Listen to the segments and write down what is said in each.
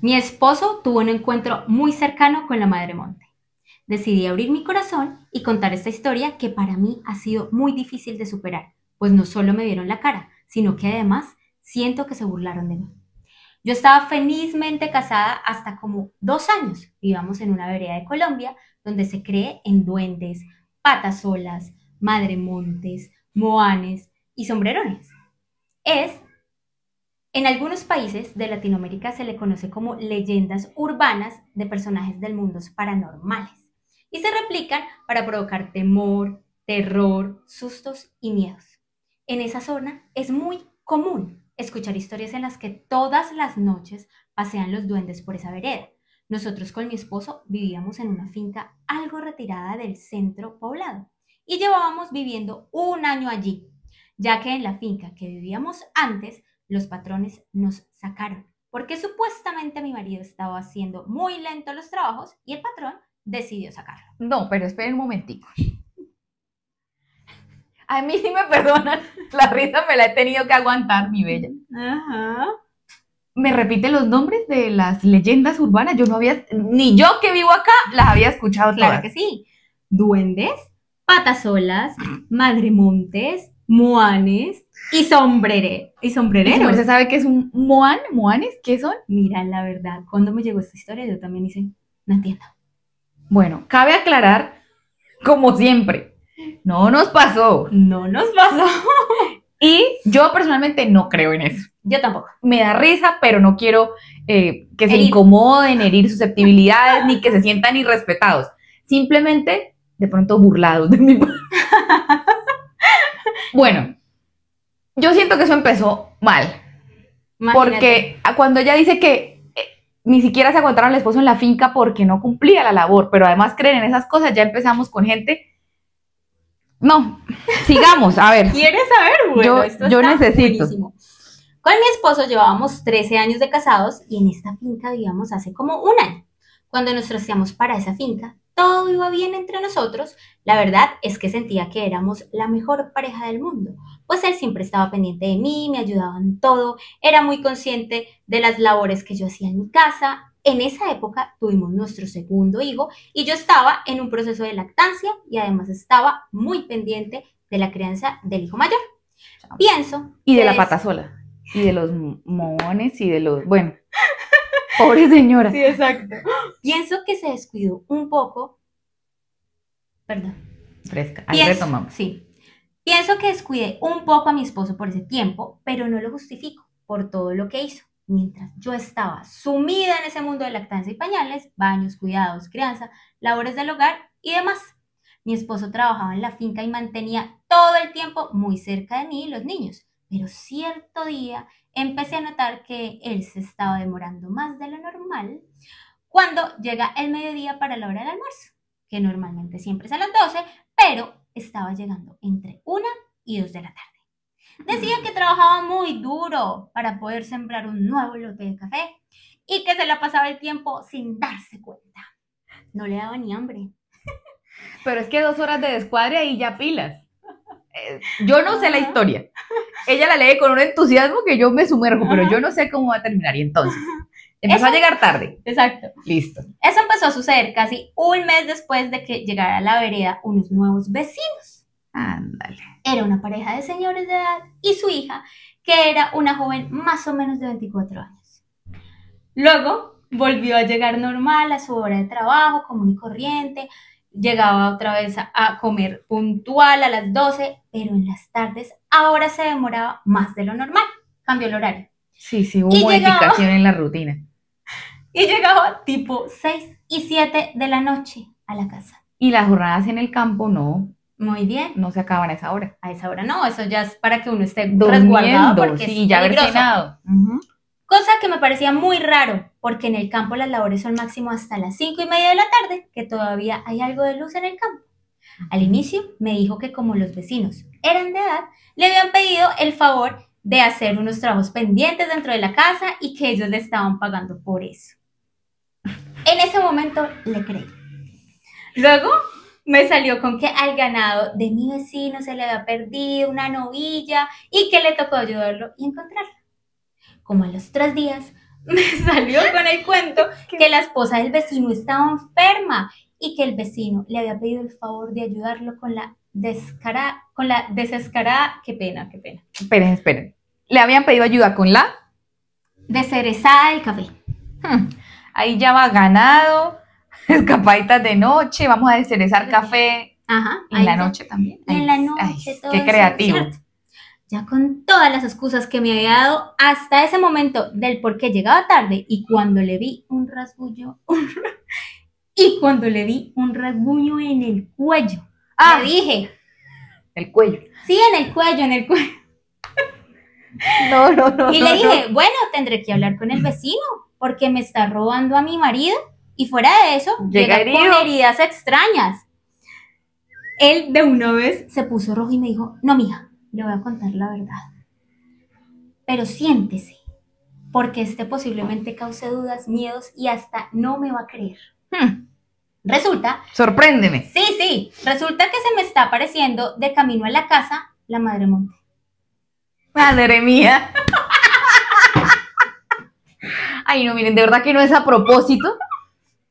Mi esposo tuvo un encuentro muy cercano con la Madre Monte. Decidí abrir mi corazón y contar esta historia que para mí ha sido muy difícil de superar, pues no solo me vieron la cara, sino que además siento que se burlaron de mí. Yo estaba felizmente casada hasta como dos años. Vivíamos en una vereda de Colombia donde se cree en duendes, patasolas, madremontes, moanes y sombrerones. Es, en algunos países de Latinoamérica se le conoce como leyendas urbanas de personajes del mundo paranormales y se replican para provocar temor, terror, sustos y miedos. En esa zona es muy común escuchar historias en las que todas las noches pasean los duendes por esa vereda. Nosotros con mi esposo vivíamos en una finca algo retirada del centro poblado y llevábamos viviendo un año allí, ya que en la finca que vivíamos antes los patrones nos sacaron, porque supuestamente mi marido estaba haciendo muy lento los trabajos y el patrón decidió sacarlo. No, pero esperen un momentico. A mí sí me perdonan, la risa me la he tenido que aguantar, mi bella. Ajá. ¿Me repite los nombres de las leyendas urbanas? Yo no había, ni yo que vivo acá, las había escuchado Claro todas. que sí. Duendes, patasolas, madremontes, moanes y sombrere y ¿Y su sombrereros. merced sabe qué es un moan? ¿Moanes? ¿Qué son? Mira, la verdad, cuando me llegó esta historia yo también hice, no entiendo. Bueno, cabe aclarar, como siempre, no nos pasó. No nos pasó. Y yo personalmente no creo en eso. Yo tampoco. Me da risa, pero no quiero eh, que se Herir. incomoden, herir susceptibilidades, ni que se sientan irrespetados. Simplemente, de pronto, burlados de mi. Bueno, yo siento que eso empezó mal. Imagínate. Porque cuando ella dice que eh, ni siquiera se aguantaron al esposo en la finca porque no cumplía la labor, pero además creen en esas cosas, ya empezamos con gente. No, sigamos, a ver. ¿Quieres saber? Bueno, Yo- esto yo está necesito. buenísimo. Con mi esposo llevábamos 13 años de casados y en esta finca vivíamos hace como un año. Cuando nos troceamos para esa finca, todo iba bien entre nosotros. La verdad es que sentía que éramos la mejor pareja del mundo, pues él siempre estaba pendiente de mí, me ayudaba en todo, era muy consciente de las labores que yo hacía en mi casa. En esa época tuvimos nuestro segundo hijo y yo estaba en un proceso de lactancia y además estaba muy pendiente de la crianza del hijo mayor. Pienso. Y de la es- pata sola. Y de los mohones y de los. Bueno. Pobre señora. Sí, exacto. Pienso que se descuidó un poco. Perdón. Fresca. Ahí Pienso, retomamos. sí. Pienso que descuidé un poco a mi esposo por ese tiempo, pero no lo justifico por todo lo que hizo. Mientras yo estaba sumida en ese mundo de lactancia y pañales, baños, cuidados, crianza, labores del hogar y demás. Mi esposo trabajaba en la finca y mantenía todo el tiempo muy cerca de mí y los niños. Pero cierto día empecé a notar que él se estaba demorando más de lo normal cuando llega el mediodía para la hora del almuerzo, que normalmente siempre es a las 12, pero estaba llegando entre 1 y 2 de la tarde. Decía que trabajaba muy duro para poder sembrar un nuevo lote de café y que se la pasaba el tiempo sin darse cuenta. No le daba ni hambre. Pero es que dos horas de descuadre ahí ya pilas. Eh, Yo no sé la historia. Ella la lee con un entusiasmo que yo me sumerjo, pero yo no sé cómo va a terminar. Y entonces, empezó a Eso- llegar tarde. Exacto. Listo. Eso empezó a suceder casi un mes después de que llegara a la vereda unos nuevos vecinos. Ándale. Era una pareja de señores de edad y su hija, que era una joven más o menos de 24 años. Luego volvió a llegar normal a su hora de trabajo, común y corriente. Llegaba otra vez a, comer puntual a las 12, pero en las tardes ahora se demoraba más de lo normal. Cambió el horario. Sí, sí, hubo Y modificación en la rutina. Y llegaba tipo 6 y 7 de la noche a la casa. Y las jornadas en el campo no, Muy bien. no se acaban a esa hora. A esa hora no, eso ya es para que uno esté resguardado Durmiendo, porque sí, es ya haber cenado. Cosa que me parecía muy raro, porque en el campo las labores son máximo hasta las cinco y media de la tarde, que todavía hay algo de luz en el campo. Al inicio me dijo que como los vecinos eran de edad, le habían pedido el favor de hacer unos trabajos pendientes dentro de la casa y que ellos le estaban pagando por eso. En ese momento le creí. Luego me salió con que al ganado de mi vecino se le había perdido una novilla y que le tocó ayudarlo y encontrarla. Como a los tres días, me salió con el cuento que la esposa del vecino estaba enferma y que el vecino le había pedido el favor de ayudarlo con la descara, con la desescarada, qué pena, qué pena, Esperen, esperen. Le habían pedido ayuda con la. descerezada del café. Hmm, Ahí ya va ganado. Escapaditas de noche. Vamos a descerezar café Ajá. en la noche también. En la ay, noche, todo qué creativo. ¿cierto? Ya con todas las excusas que me había dado hasta ese momento del por qué llegaba tarde y cuando le vi un rasguño, y cuando le vi un rasguño en el cuello, Ah, le dije, el cuello. sí, en el cuello, en el cuello. No, no, no. Y le dije, bueno, tendré que hablar con el vecino porque me está robando a mi marido y fuera de eso, Llega llega, con heridas extrañas. Él de una vez se puso rojo y me dijo, no, mija, le voy a contar la verdad. Pero siéntese, porque este posiblemente cause dudas, miedos y hasta no me va a creer. Hmm, Resulta, Sorpréndeme. sí, sí, resulta que se me está apareciendo de camino a la casa la Madre Monte. Madre mía. Ay, no, miren, de verdad que no es a propósito,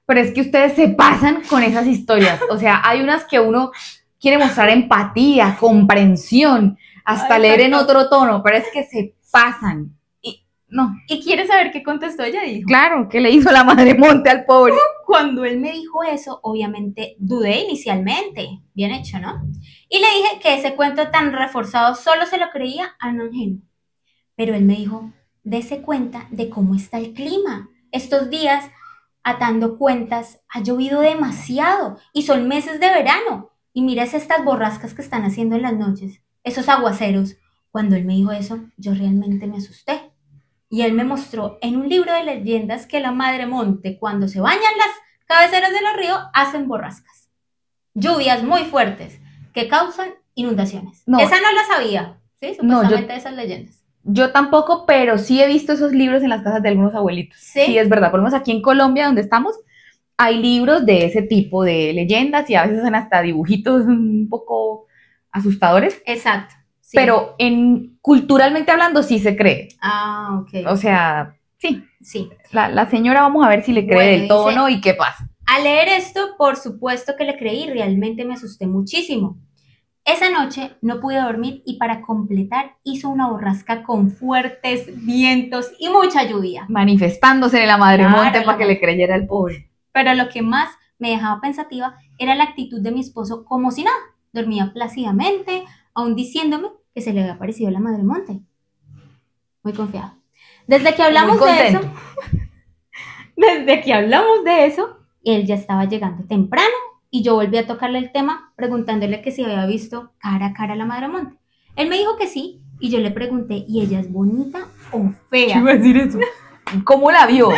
pero es que ustedes se pasan con esas historias. O sea, hay unas que uno quiere mostrar empatía, comprensión, hasta Ay, leer en exacto. otro tono, pero es que se pasan. Y no, ¿Y quieres saber qué contestó ella? Dijo. claro, ¿qué le hizo la madre monte al pobre? Cuando él me dijo eso, obviamente dudé inicialmente. Bien hecho, ¿no? Y le dije que ese cuento tan reforzado solo se lo creía a un ingenuo. Pero él me dijo, dese cuenta de cómo está el clima. Estos días, atando cuentas, ha llovido demasiado y son meses de verano. Y miras estas borrascas que están haciendo en las noches, esos aguaceros. Cuando él me dijo eso, yo realmente me asusté. Y él me mostró en un libro de leyendas que la Madre Monte, cuando se bañan las cabeceras de los ríos, hacen borrascas. Lluvias muy fuertes que causan inundaciones. No. Esa no la sabía, ¿sí? No, yo- Supuestamente esas leyendas. Yo tampoco, pero sí he visto esos libros en las casas de algunos abuelitos. ¿Sí? Sí, es verdad. Por lo menos aquí en Colombia, donde estamos, hay libros de ese tipo de leyendas y a veces son hasta dibujitos un poco asustadores. Exacto. sí. Pero en culturalmente hablando sí se cree. Ah, ok. O sea, sí, sí. la, la señora vamos a ver si le cree Bueno, del dice- tono y qué pasa. Al leer esto, por supuesto que le creí, realmente me asusté muchísimo. Esa noche no pude dormir y para completar hizo una borrasca con fuertes vientos y mucha lluvia. Manifestándose en la madre Claro, monte para que le creyera el pobre. Pero lo que más me dejaba pensativa era la actitud de mi esposo como si nada. Dormía plácidamente, aún diciéndome que se le había aparecido la madre monte. Muy confiado. Desde que hablamos de eso, desde que hablamos de eso, él ya estaba llegando temprano y yo volví a tocarle el tema preguntándole que si había visto cara a cara a la madre monte. Él me dijo que sí y yo le pregunté, ¿y ella es bonita o fea? a decir eso? ¿Cómo la vio?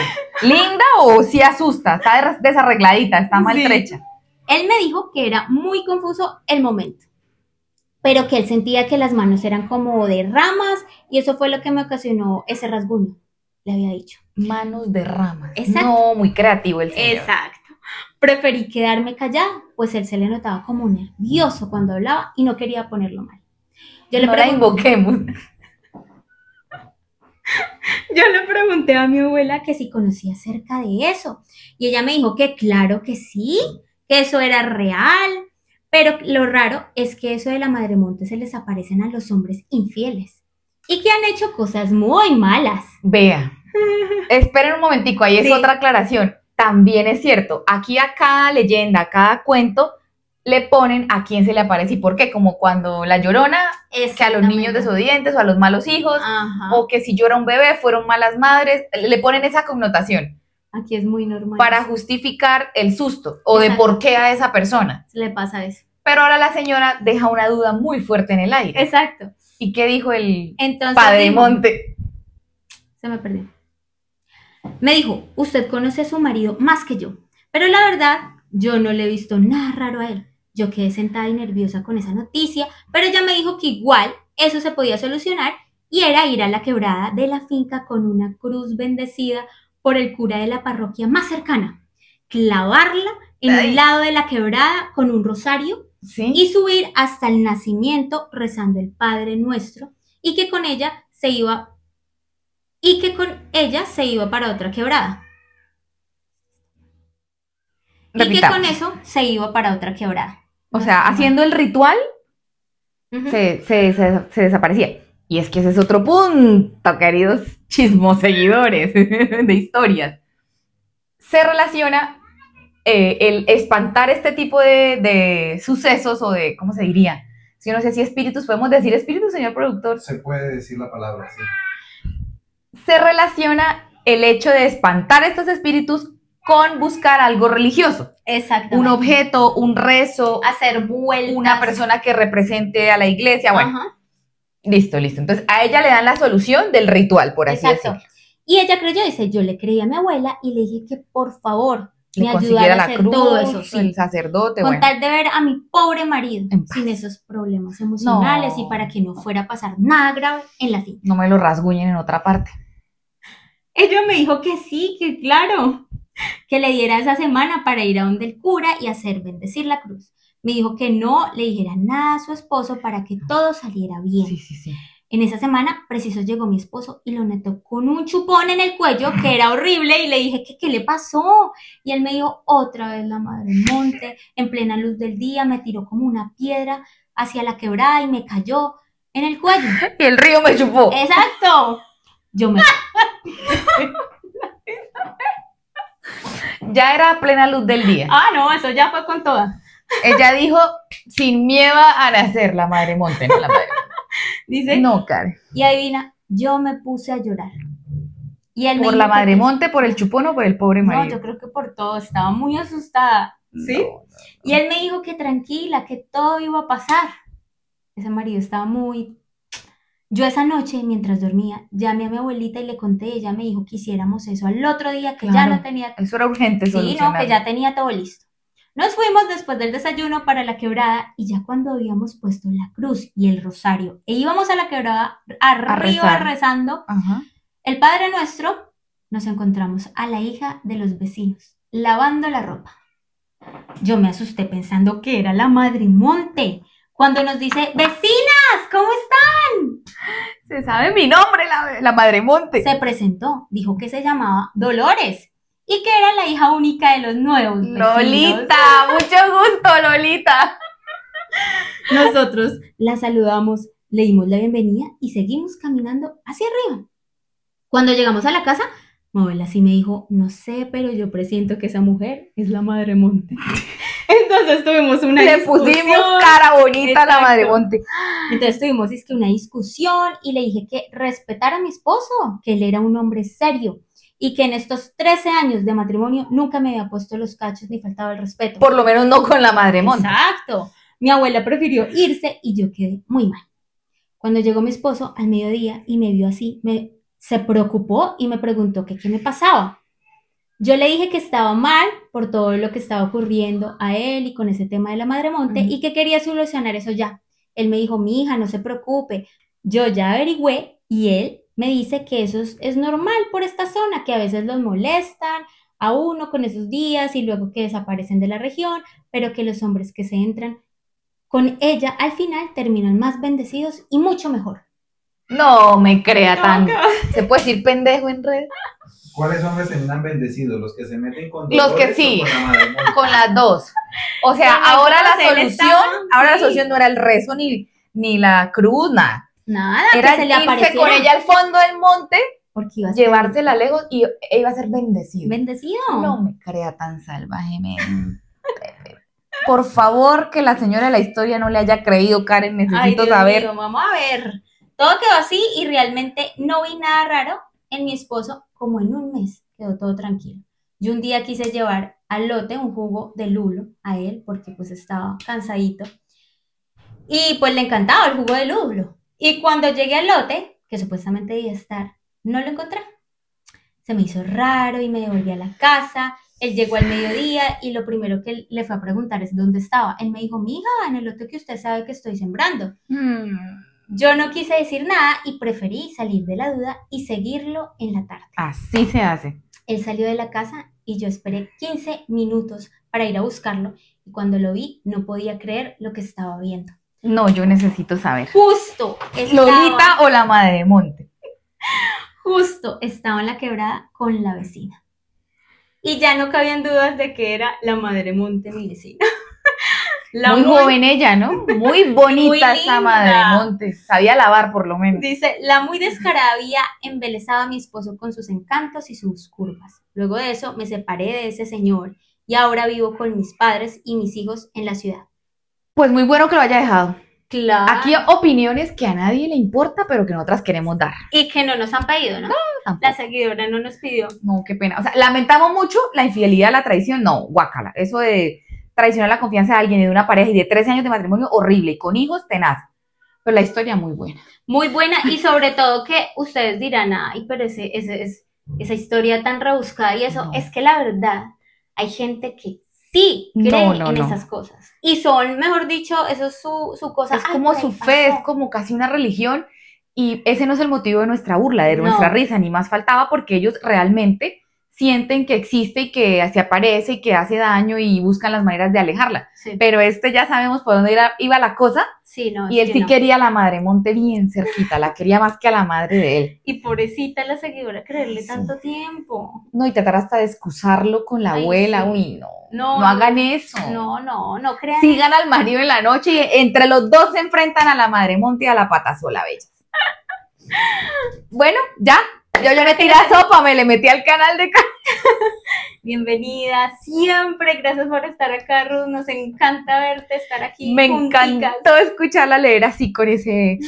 ¿Linda o sí asusta? Está des- desarregladita, está Sí. maltrecha. Él me dijo que era muy confuso el momento, pero que él sentía que las manos eran como de ramas y eso fue lo que me ocasionó ese rasguño, le había dicho. Manos de ramas. Exacto. No, muy creativo el señor. Exacto. Preferí quedarme callada, pues él se le notaba como nervioso cuando hablaba y no quería ponerlo mal. Yo le, no la invoquemos. yo le pregunté a mi abuela que si conocía acerca de eso y ella me dijo que claro que sí, que eso era real, pero lo raro es que eso de la Madre Monte se les aparecen a los hombres infieles y que han hecho cosas muy malas. Vea. Esperen un momentico, ahí es Sí. otra aclaración. También es cierto, aquí a cada leyenda, a cada cuento, le ponen a quién se le aparece y por qué, como cuando la llorona, es que a los niños desobedientes o a los malos hijos, Ajá. o que si llora un bebé fueron malas madres, le ponen esa connotación Aquí es muy normal. para justificar el susto o de por qué a esa persona. Se le pasa eso. Pero ahora la señora deja una duda muy fuerte en el aire. Exacto. ¿Y qué dijo el Entonces padre dijo- Monte? Se me perdió. Me dijo, usted conoce a su marido más que yo, pero la verdad, yo no le he visto nada raro a él. Yo quedé sentada y nerviosa con esa noticia, pero ella me dijo que igual eso se podía solucionar y era ir a la quebrada de la finca con una cruz bendecida por el cura de la parroquia más cercana, clavarla en Ay. un lado de la quebrada con un rosario Sí. y subir hasta el nacimiento rezando el Padre Nuestro y que con ella se iba y que con ella se iba para otra quebrada. Y que Repitamos. con eso se iba para otra quebrada. O sea, haciendo el ritual se, se- se- se desaparecía. Y es que ese es otro punto, queridos chismos seguidores de historias. Se relaciona eh, el espantar este tipo de, de sucesos o de, ¿cómo se diría? Si yo no sé si espíritus, podemos decir espíritus, señor productor. Se puede decir la palabra, sí. Se relaciona el hecho de espantar estos espíritus con buscar algo religioso. Exactamente. Un objeto, un rezo, hacer vueltas. una persona que represente a la iglesia. Bueno, Ajá, listo, listo. Entonces a ella le dan la solución del ritual, por así exacto. decirlo. Y ella creyó, dice, yo le creí a mi abuela y le dije que por favor me ayudara a hacer cruz, todo eso. sí. el sacerdote, Con bueno. tal de ver a mi pobre marido sin esos problemas emocionales No. y para que no fuera a pasar nada grave en la finca. No me lo rasguñen en otra parte. Ella me dijo que sí, que claro, que le diera esa semana para ir a donde el cura y hacer bendecir la cruz. Me dijo que no le dijera nada a su esposo para que todo saliera bien. Sí, sí, sí. En esa semana, preciso llegó mi esposo y lo notó con un chupón en el cuello que era horrible y le dije que qué le pasó. Y él me dijo otra vez la madre monte, en plena luz del día, me tiró como una piedra hacia la quebrada y me cayó en el cuello. Y el río me chupó. Exacto. Yo me Ya era plena luz del día. Ah, no, eso ya fue con toda. Ella dijo, sin miedo a nacer, la madre monte, no la madre. Dice, No, Karen. y adivina, yo me puse a llorar. Y él ¿Por la madre monte, por el chupón o por el pobre No, marido? yo creo que por todo, estaba muy asustada. ¿Sí? No, Y él me dijo que tranquila, que todo iba a pasar. Ese marido estaba muy... Yo esa noche, mientras dormía, llamé a mi abuelita y le conté, ella me dijo que hiciéramos eso al otro día, que ya no tenía... Eso era urgente Sí, no, que ya tenía todo listo. Nos fuimos después del desayuno para la quebrada y ya cuando habíamos puesto la cruz y el rosario e íbamos a la quebrada arriba rezar. rezando, Ajá. el Padre Nuestro, nos encontramos a la hija de los vecinos lavando la ropa. Yo me asusté pensando que era la Madre Monte. Cuando nos dice, vecinas, ¿cómo están? Se sabe mi nombre, la, la madre monte. Se presentó, dijo que se llamaba Dolores y que era la hija única de los nuevos vecinos. Lolita, mucho gusto, Lolita. Nosotros la saludamos, le dimos la bienvenida y seguimos caminando hacia arriba. Cuando llegamos a la casa, mi abuela sí me dijo, no sé, pero yo presiento que esa mujer es la Madre Monte. Entonces tuvimos una Le discusión. pusimos cara bonita a la madre monte. Entonces tuvimos es que una discusión y le dije que respetara a mi esposo, que él era un hombre serio y que en estos 13 años de matrimonio nunca me había puesto los cachos ni faltaba el respeto. Por lo menos no con la madre monte. Exacto. Mi abuela prefirió irse y yo quedé muy mal. Cuando llegó mi esposo al mediodía y me vio así, me, se preocupó y me preguntó que qué me pasaba. Yo le dije que estaba mal por todo lo que estaba ocurriendo a él y con ese tema de la Madre Monte y que quería solucionar eso ya. Él me dijo, mi hija, no se preocupe. Yo ya averigüé y él me dice que eso es, es normal por esta zona, que a veces los molestan a uno con esos días y luego que desaparecen de la región, pero que los hombres que se entran con ella al final terminan más bendecidos y mucho mejor. No me crea tan. ¿Se puede decir pendejo en red? ¿Cuáles hombres terminan bendecidos? ¿Los que se meten con Los que sí. con la? Con las dos. O sea, Con ahora la solución, ahora la solución no era el rezo ni, ni la cruz, nada. Nada, Era que se le irse con ella al fondo del monte, porque iba a ser llevársela lejos y e iba a ser bendecido. bendecido. No me crea tan salvaje, men. Por favor, que la señora de la historia no le haya creído, Karen, Ay, necesito Dios saber. mío, vamos a ver. Todo quedó así y realmente no vi nada raro en mi esposo como en un mes. Quedó todo tranquilo. Yo un día quise llevar al lote un jugo de lulo a él porque pues estaba cansadito. Y pues le encantaba el jugo de lulo. Y cuando llegué al lote, que supuestamente debía estar, no lo encontré. Se me hizo raro y me devolví a la casa. Él llegó al mediodía y lo primero que le fue a preguntar es dónde estaba. Él me dijo, mi hija, en el lote que usted sabe que estoy sembrando. Hmm. Yo no quise decir nada y preferí salir de la duda y seguirlo en la tarde. Así se hace. Él salió de la casa y yo esperé 15 minutos para ir a buscarlo y cuando lo vi no podía creer lo que estaba viendo. No, yo necesito saber. Justo estaba, ¿Lolita o la madre de monte? justo estaba en la quebrada con la vecina. Y ya no cabían dudas de que era la madre monte mi vecina. La muy muy- joven ella, ¿no? Muy bonita Muy esa madre monte. Sabía lavar por lo menos. Dice, la muy descarada había embelesado a mi esposo con sus encantos y sus curvas. Luego de eso me separé de ese señor y ahora vivo con mis padres y mis hijos en la ciudad. Pues muy bueno que lo haya dejado. Claro. Aquí opiniones que a nadie le importa, pero que nosotras queremos dar. Y que no nos han pedido, ¿no? tampoco. La seguidora no nos pidió. No, qué pena. O sea, lamentamos mucho la infidelidad, la traición. No, guácala. Eso de traicionar la confianza de alguien y de una pareja y de 13 años de matrimonio, horrible. Y con hijos, tenaz. Pero la historia muy buena. Muy buena y sobre todo que ustedes dirán, ay, pero ese, ese, es, esa historia tan rebuscada y eso, No. es que la verdad hay gente que sí cree no, en no. esas cosas. Y son, mejor dicho, eso es su, su cosa. Es Ay, como su fe, es pasó. como casi una religión. Y ese no es el motivo de nuestra burla, de nuestra risa, ni más faltaba, porque ellos realmente sienten que existe y que se aparece y que hace daño y buscan las maneras de alejarla. Sí, Pero este ya sabemos por dónde iba la cosa sí, no, y él que sí no. quería a la madre Monte bien cerquita, la quería más que a la madre de él. Y pobrecita la seguidora creerle Sí. tanto tiempo. No, y tratar hasta de excusarlo con la Ay, abuela, uy, no, No, no, hagan eso. No, no, no crean. Sigan al marido en la noche y entre los dos se enfrentan a la madre Monte y a la pata sola, bellas. Bueno, ya, yo ya me tiré a sopa, me le metí al canal de Bienvenida siempre. Gracias por estar acá, Ruth. Nos encanta verte, estar aquí. Me junticas. encantó escucharla leer así con ese,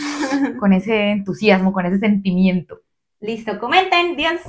con ese entusiasmo, con ese sentimiento. Listo, comenten. Dios.